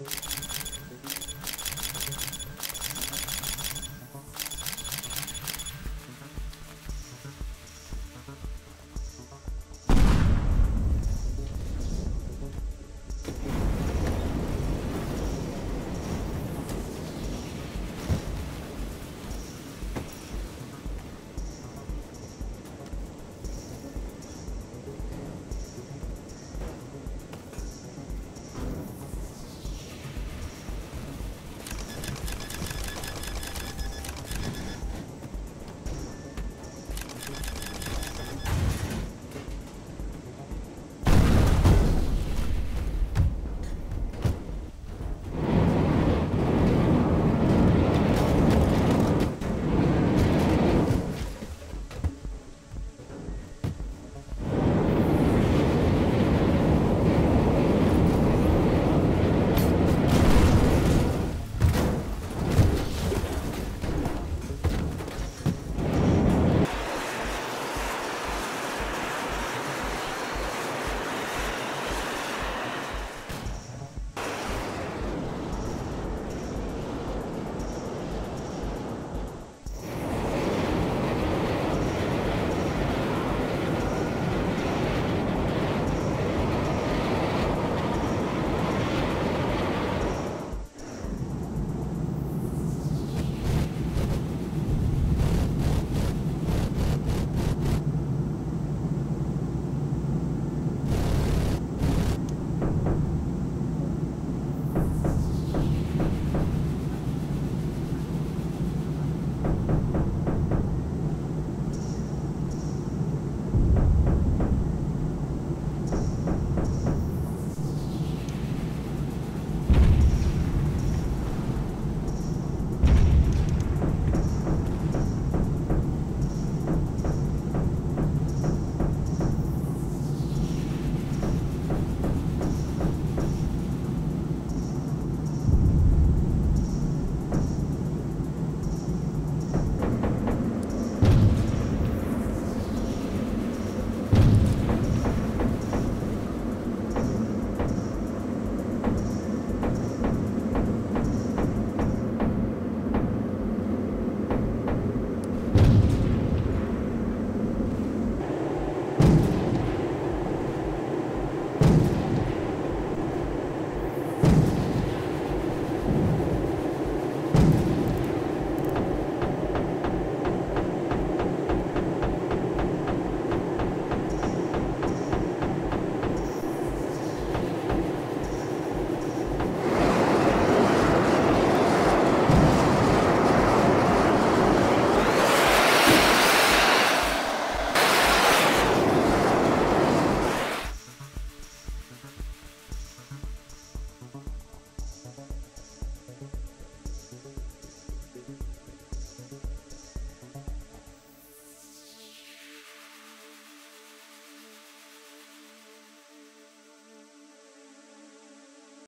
Mm-hmm.